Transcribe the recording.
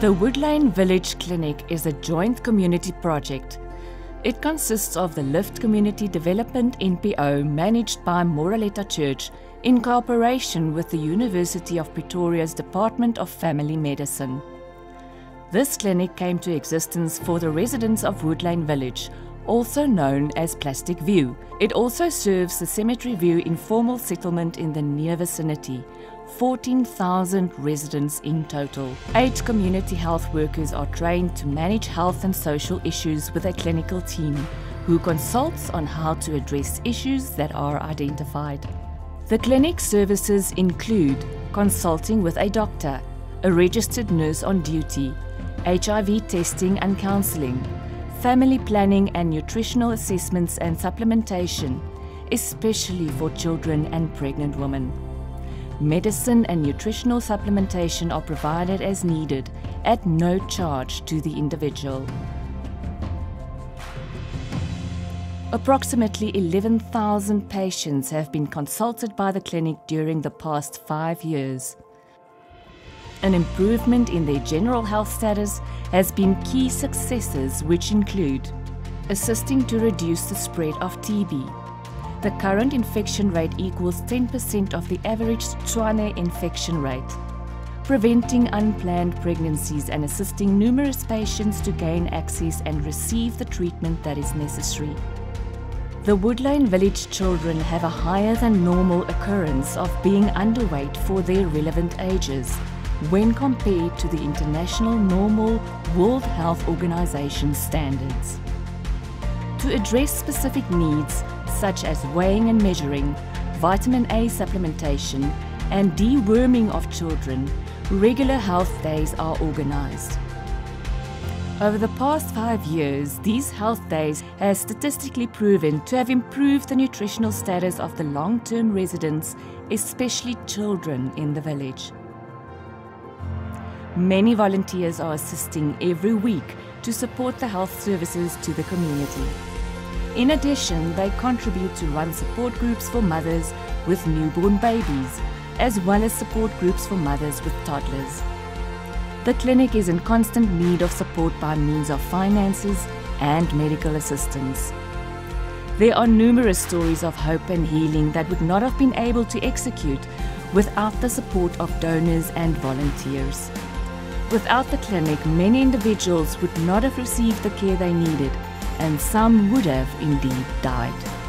The Woodlane Village Clinic is a joint community project. It consists of the Lift Community Development NPO managed by Moreleta Church in cooperation with the University of Pretoria's Department of Family Medicine. This clinic came to existence for the residents of Woodlane Village, also known as Plastic View. It also serves the Cemetery View informal settlement in the near vicinity, 14,000 residents in total. Eight community health workers are trained to manage health and social issues with a clinical team who consults on how to address issues that are identified. The clinic services include consulting with a doctor, a registered nurse on duty, HIV testing and counselling, family planning and nutritional assessments and supplementation, especially for children and pregnant women. Medicine and nutritional supplementation are provided as needed at no charge to the individual. Approximately 11,000 patients have been consulted by the clinic during the past five years. An improvement in their general health status has been key successes which include assisting to reduce the spread of TB, the current infection rate equals 10% of the average Tshwane infection rate. Preventing unplanned pregnancies and assisting numerous patients to gain access and receive the treatment that is necessary. The Woodlane Village children have a higher than normal occurrence of being underweight for their relevant ages when compared to the international normal World Health Organization standards. To address specific needs, such as weighing and measuring, vitamin A supplementation, and deworming of children, regular health days are organized. Over the past five years, these health days have statistically proven to have improved the nutritional status of the long-term residents, especially children in the village. Many volunteers are assisting every week to support the health services to the community. In addition, they contribute to run support groups for mothers with newborn babies, as well as support groups for mothers with toddlers. The clinic is in constant need of support by means of finances and medical assistance. There are numerous stories of hope and healing that would not have been able to execute without the support of donors and volunteers. Without the clinic, many individuals would not have received the care they needed and some would have indeed died.